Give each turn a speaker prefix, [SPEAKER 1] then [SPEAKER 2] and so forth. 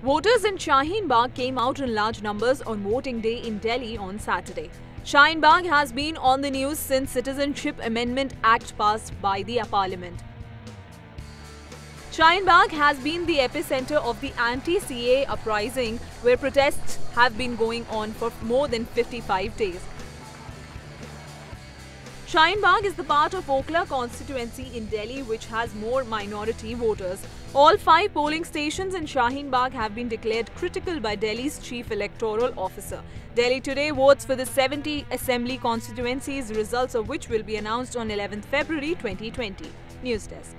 [SPEAKER 1] Voters in Shaheen Bagh came out in large numbers on voting day in Delhi on Saturday. Shaheen Bagh has been on the news since Citizenship Amendment Act passed by the parliament. Shaheen Bagh has been the epicenter of the anti-CAA uprising where protests have been going on for more than 55 days. Shaheen Bagh is the part of Okhla constituency in Delhi which has more minority voters. All five polling stations in Shaheen Bagh have been declared critical by Delhi's chief electoral officer. Delhi today votes for the 70 assembly constituencies, results of which will be announced on 11th February 2020. News Desk.